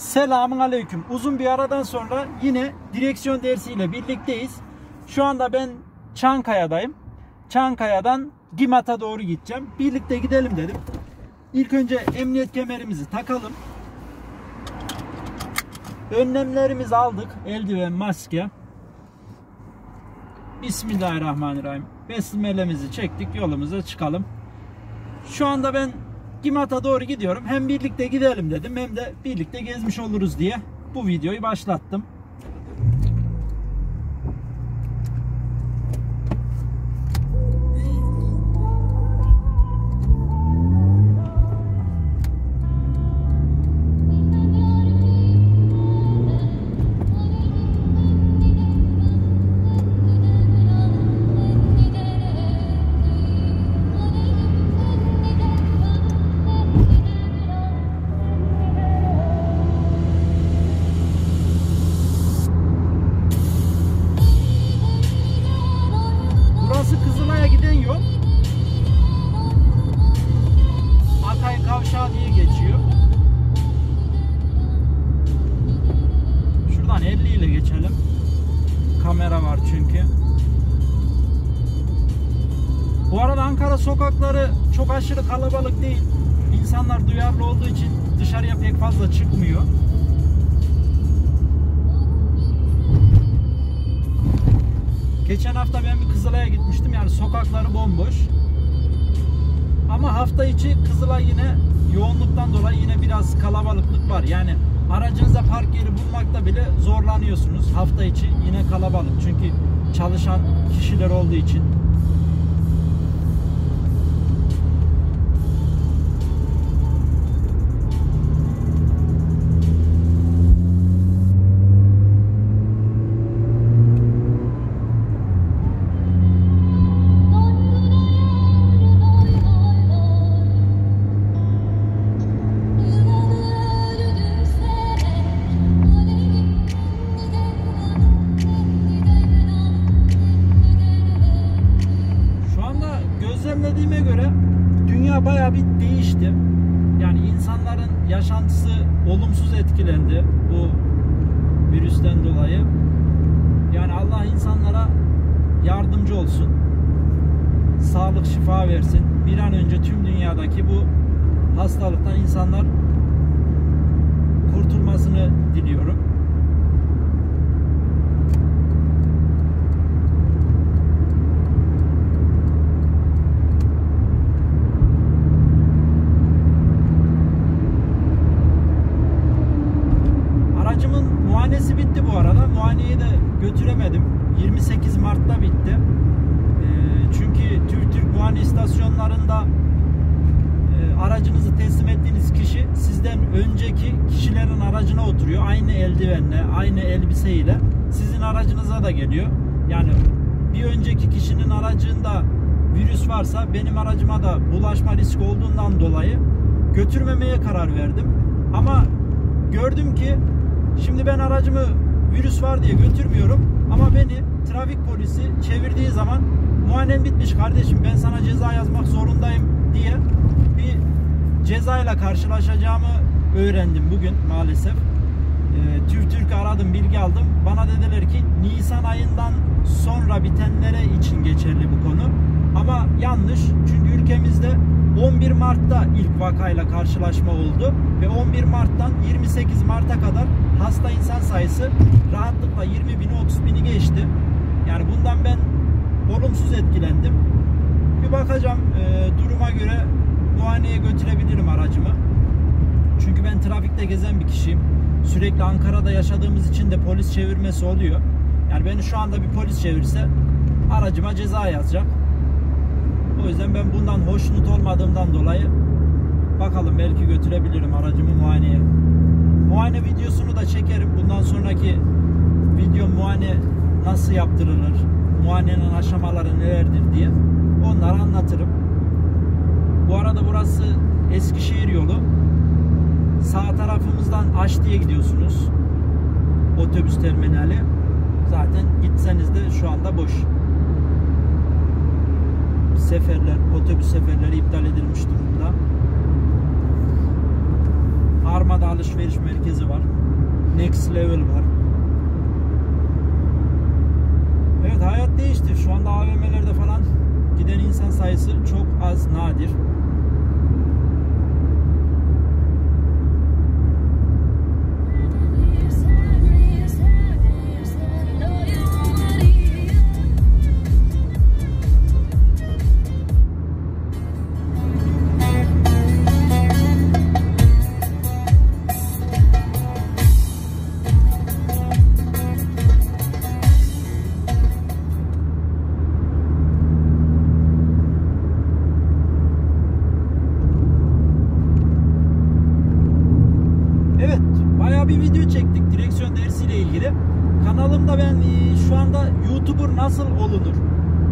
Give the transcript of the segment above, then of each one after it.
Selamun Aleyküm. Uzun bir aradan sonra yine direksiyon dersiyle birlikteyiz. Şu anda ben Çankaya'dayım. Çankaya'dan Gimat'a doğru gideceğim. Birlikte gidelim dedim. İlk önce emniyet kemerimizi takalım. Önlemlerimizi aldık. Eldiven, maske. Bismillahirrahmanirrahim. Besmelemizi çektik. Yolumuza çıkalım. Şu anda ben Gimat'a doğru gidiyorum. Hem birlikte gidelim dedim hem de birlikte gezmiş oluruz diye bu videoyu başlattım. Sokakları çok aşırı kalabalık değil. İnsanlar duyarlı olduğu için dışarıya pek fazla çıkmıyor. Geçen hafta ben bir Kızılay'a gitmiştim. Yani sokakları bomboş. Ama hafta içi Kızılay yine yoğunluktan dolayı yine biraz kalabalıklık var. Yani aracınıza park yeri bulmakta bile zorlanıyorsunuz. Hafta içi yine kalabalık. Çünkü çalışan kişiler olduğu için. Gözlemlediğime göre dünya bayağı bir değişti. Yani insanların yaşantısı olumsuz etkilendi bu virüsten dolayı. Yani Allah insanlara yardımcı olsun. Sağlık şifa versin. Bir an önce tüm dünyadaki bu hastalıktan insanlar kurtulmasını diliyorum. Elbiseyle sizin aracınıza da geliyor. Yani bir önceki kişinin aracında virüs varsa benim aracıma da bulaşma riski olduğundan dolayı götürmemeye karar verdim. Ama gördüm ki şimdi ben aracımı virüs var diye götürmüyorum ama beni trafik polisi çevirdiği zaman muayenem bitmiş kardeşim ben sana ceza yazmak zorundayım diye bir cezayla karşılaşacağımı öğrendim bugün maalesef. Aradım, bilgi aldım. Bana dediler ki Nisan ayından sonra bitenlere için geçerli bu konu. Ama yanlış. Çünkü ülkemizde 11 Mart'ta ilk vakayla karşılaşma oldu ve 11 Mart'tan 28 Mart'a kadar hasta insan sayısı rahatlıkla 20 bini 30 bini geçti. Yani bundan ben olumsuz etkilendim. Bir bakacağım e, duruma göre muayeneye götürebilirim aracımı. Çünkü ben trafikte gezen bir kişiyim. Sürekli Ankara'da yaşadığımız için de polis çevirmesi oluyor. Yani beni şu anda bir polis çevirse aracıma ceza yazacak. O yüzden ben bundan hoşnut olmadığımdan dolayı bakalım belki götürebilirim aracımı muayeneye. Muayene videosunu da çekerim. Bundan sonraki video muayene nasıl yaptırılır, muayenenin aşamaları nelerdir diye onları anlatırım. Bu arada burası Eskişehir yolu. Tarafımızdan Aş diye gidiyorsunuz. Otobüs terminali. Zaten gitseniz de şu anda boş. seferler, otobüs seferleri iptal edilmiş durumda. Armada alışveriş merkezi var. Next Level var. Evet hayat değişti. Şu anda AVM'lerde falan giden insan sayısı çok az, nadir. Bayağı bir video çektik direksiyon dersiyle ilgili. Kanalımda ben e, şu anda YouTuber nasıl olunur?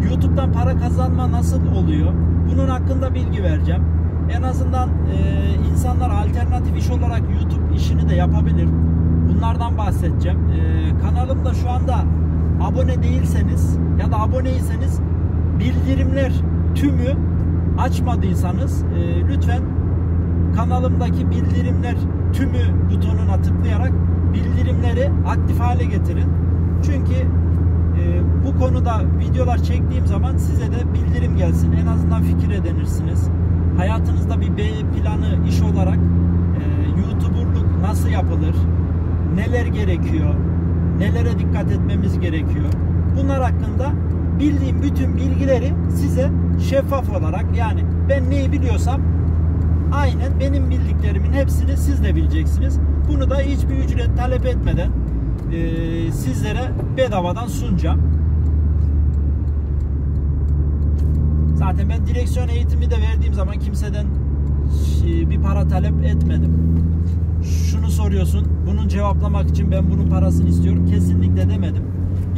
YouTube'dan para kazanma nasıl oluyor? Bunun hakkında bilgi vereceğim. En azından e, insanlar alternatif iş olarak YouTube işini de yapabilir. Bunlardan bahsedeceğim. E, kanalımda şu anda abone değilseniz ya da aboneyseniz bildirimler tümü açmadıysanız lütfen kanalımdaki bildirimler tümü butonuna tıklayarak bildirimleri aktif hale getirin. Çünkü e, bu konuda videolar çektiğim zaman size de bildirim gelsin. En azından fikir edinirsiniz. Hayatınızda bir B planı iş olarak e, YouTuber'luk nasıl yapılır? Neler gerekiyor? Nelere dikkat etmemiz gerekiyor? Bunlar hakkında bildiğim bütün bilgileri size şeffaf olarak yani ben neyi biliyorsam aynen benim bildiklerimin hepsini siz de bileceksiniz. Bunu da hiçbir ücret talep etmeden e, sizlere bedavadan sunacağım. Zaten ben direksiyon eğitimi de verdiğim zaman kimseden şey, bir para talep etmedim. Şunu soruyorsun, bunun cevaplamak için ben bunun parasını istiyorum. Kesinlikle demedim.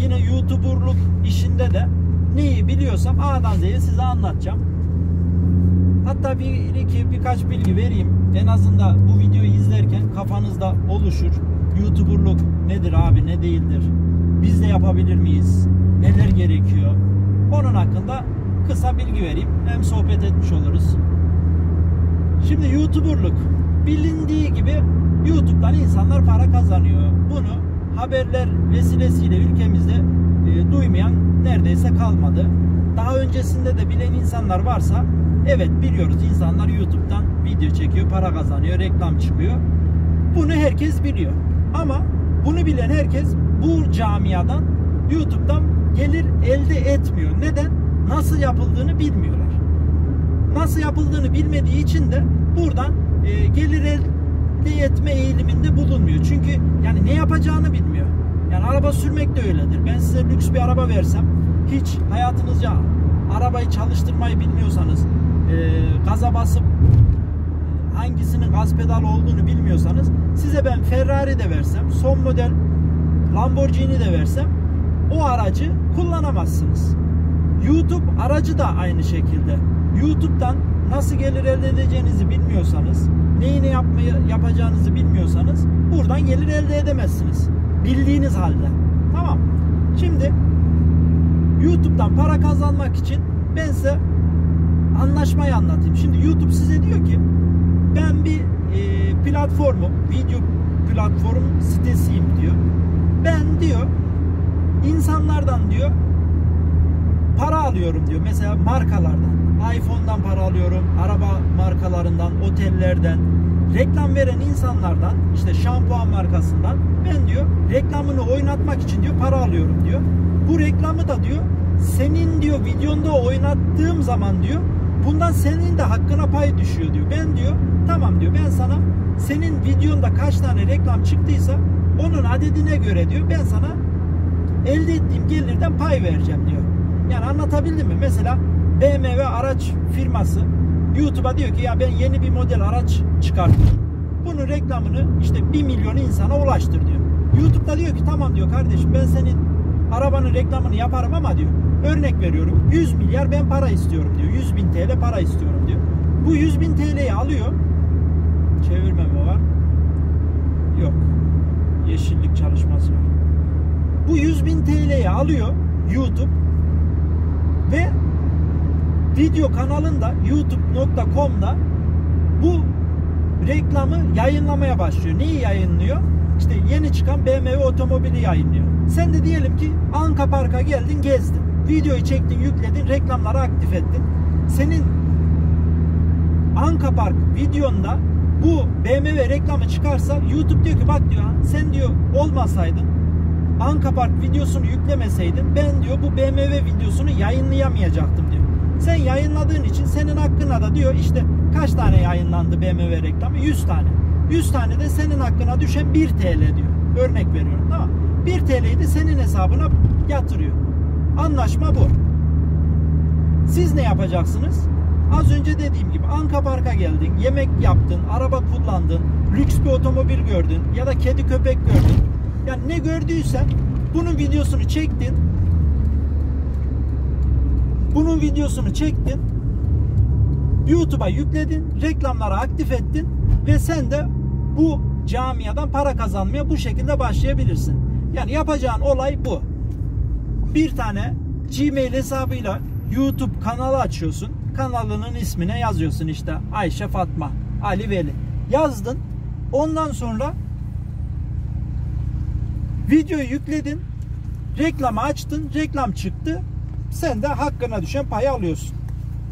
Yine YouTuber'luk işinde de neyi biliyorsam A'dan Z'ye size anlatacağım. Hatta bir iki birkaç bilgi vereyim. En azından bu videoyu izlerken kafanızda oluşur. YouTuber'luk nedir abi, ne değildir? Biz de yapabilir miyiz? Neler gerekiyor? Onun hakkında kısa bilgi vereyim. Hem sohbet etmiş oluruz. Şimdi YouTuber'luk bilindiği gibi YouTube'dan insanlar para kazanıyor. Bunu haberler vesilesiyle ülkemizde e, duymayan neredeyse kalmadı. Daha öncesinde de bilen insanlar varsa evet biliyoruz insanlar YouTube'dan video çekiyor, para kazanıyor, reklam çıkıyor. Bunu herkes biliyor. Ama bunu bilen herkes bu camiadan YouTube'dan gelir elde etmiyor. Neden? Nasıl yapıldığını bilmiyorlar. Nasıl yapıldığını bilmediği için de buradan e, gelir elde etme eğiliminde bulunmuyor. Çünkü yani ne yapacağını bilmiyor. Yani araba sürmek de öyledir. Ben size lüks bir araba versem hiç hayatınızca arabayı çalıştırmayı bilmiyorsanız gaza basıp hangisinin gaz pedalı olduğunu bilmiyorsanız size ben Ferrari de versem son model Lamborghini de versem o aracı kullanamazsınız. YouTube aracı da aynı şekilde. YouTube'dan nasıl gelir elde edeceğinizi bilmiyorsanız, neyi ne yapmayı yapacağınızı bilmiyorsanız buradan gelir elde edemezsiniz. Bildiğiniz halde. Tamam. Şimdi YouTube'dan para kazanmak için ben size anlaşmayı anlatayım. Şimdi YouTube size diyor ki ben bir e, platformum, video platform sitesiyim diyor. Ben diyor insanlardan diyor para alıyorum diyor. Mesela markalardan. iPhone'dan para alıyorum. Araba markalarından, otellerden. Reklam veren insanlardan işte şampuan markasından ben diyor reklamını oynatmak için diyor para alıyorum diyor. Bu reklamı da diyor senin diyor videonda oynattığım zaman diyor bundan senin de hakkına pay düşüyor diyor. Ben diyor tamam diyor ben sana senin videonda kaç tane reklam çıktıysa onun adedine göre diyor ben sana elde ettiğim gelirden pay vereceğim diyor. Yani anlatabildim mi? Mesela BMW araç firması YouTube'a diyor ki ya ben yeni bir model araç çıkarttım. Bunun reklamını işte 1 milyon insana ulaştır diyor. YouTube'da diyor ki tamam diyor kardeşim ben senin arabanın reklamını yaparım ama diyor örnek veriyorum 100 milyar ben para istiyorum diyor. 100 bin TL para istiyorum diyor. Bu 100 bin TL'yi alıyor. Çevirme mi var? Yok. Yeşillik çalışması var. Bu 100 bin TL'yi alıyor YouTube ve video kanalında youtube.com'da bu reklamı yayınlamaya başlıyor. Neyi yayınlıyor? İşte yeni çıkan BMW otomobili yayınlıyor. Sen de diyelim ki Anka Park'a geldin gezdin. Videoyu çektin yükledin reklamları aktif ettin. Senin Anka Park videonda bu BMW reklamı çıkarsa YouTube diyor ki bak diyor sen diyor olmasaydın Anka Park videosunu yüklemeseydin ben diyor bu BMW videosunu yayınlayamayacaktım diyor. Sen yayınladığın için senin hakkına da diyor işte kaç tane yayınlandı BMW reklamı? 100 tane. 100 tane de senin hakkına düşen 1 TL diyor. Örnek veriyorum tamam 1 TL'yi de senin hesabına yatırıyor. Anlaşma bu. Siz ne yapacaksınız? Az önce dediğim gibi Anka Park'a geldin, yemek yaptın, araba kullandın, lüks bir otomobil gördün ya da kedi köpek gördün. Yani ne gördüysen bunun videosunu çektin. Bunun videosunu çektin. YouTube'a yükledin, reklamları aktif ettin ve sen de bu camiadan para kazanmaya bu şekilde başlayabilirsin. Yani yapacağın olay bu. Bir tane Gmail hesabıyla YouTube kanalı açıyorsun. Kanalının ismine yazıyorsun işte Ayşe Fatma Ali Veli. Yazdın. Ondan sonra videoyu yükledin. Reklamı açtın. Reklam çıktı. Sen de hakkına düşen payı alıyorsun.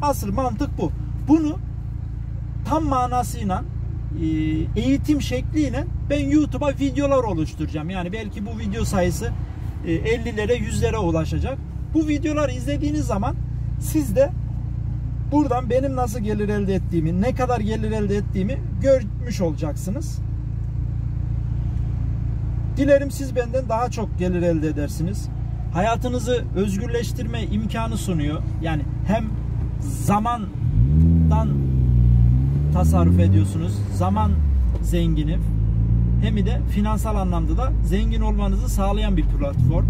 Asıl mantık bu. Bunu tam manasıyla e, eğitim şekliyle ben YouTube'a videolar oluşturacağım. Yani belki bu video sayısı 50'lere e, 100'lere ulaşacak. Bu videoları izlediğiniz zaman siz de buradan benim nasıl gelir elde ettiğimi, ne kadar gelir elde ettiğimi görmüş olacaksınız. Dilerim siz benden daha çok gelir elde edersiniz. Hayatınızı özgürleştirme imkanı sunuyor. Yani hem zamandan tasarruf ediyorsunuz. Zaman zengini. Hem de finansal anlamda da zengin olmanızı sağlayan bir platform.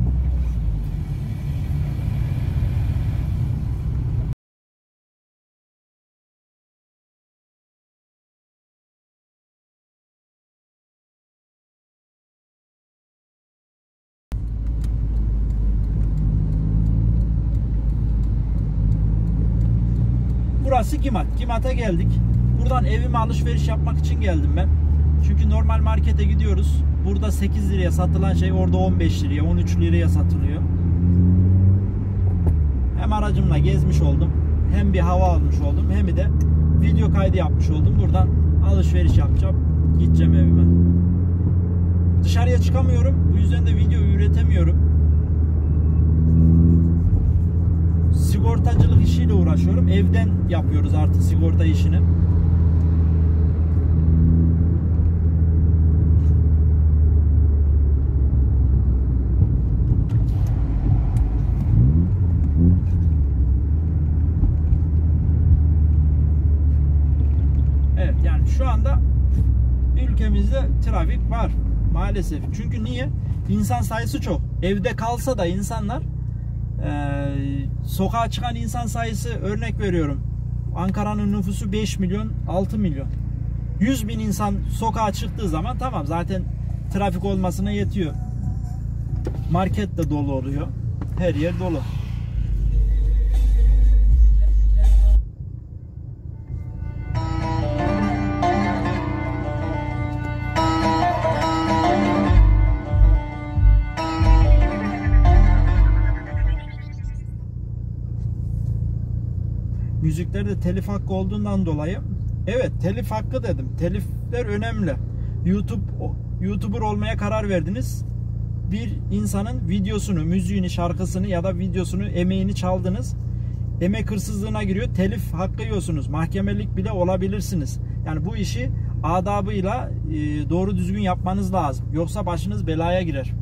Burası Gimat. Gimat'a geldik. Buradan evime alışveriş yapmak için geldim ben. Çünkü normal markete gidiyoruz. Burada 8 liraya satılan şey orada 15 liraya, 13 liraya satılıyor. Hem aracımla gezmiş oldum. Hem bir hava almış oldum. Hem de video kaydı yapmış oldum. Buradan alışveriş yapacağım. Gideceğim evime. Dışarıya çıkamıyorum. Bu yüzden de video üretemiyorum. sigortacılık işiyle uğraşıyorum. Evden yapıyoruz artık sigorta işini. Evet yani şu anda ülkemizde trafik var maalesef. Çünkü niye? İnsan sayısı çok. Evde kalsa da insanlar ee, sokağa çıkan insan sayısı örnek veriyorum. Ankara'nın nüfusu 5 milyon 6 milyon. 100 bin insan sokağa çıktığı zaman tamam zaten trafik olmasına yetiyor. Market de dolu oluyor. Her yer dolu. Müziklerde telif hakkı olduğundan dolayı evet telif hakkı dedim. Telifler önemli. YouTube YouTuber olmaya karar verdiniz. Bir insanın videosunu, müziğini, şarkısını ya da videosunu, emeğini çaldınız. Emek hırsızlığına giriyor. Telif hakkı yiyorsunuz. Mahkemelik bile olabilirsiniz. Yani bu işi adabıyla e, doğru düzgün yapmanız lazım. Yoksa başınız belaya girer.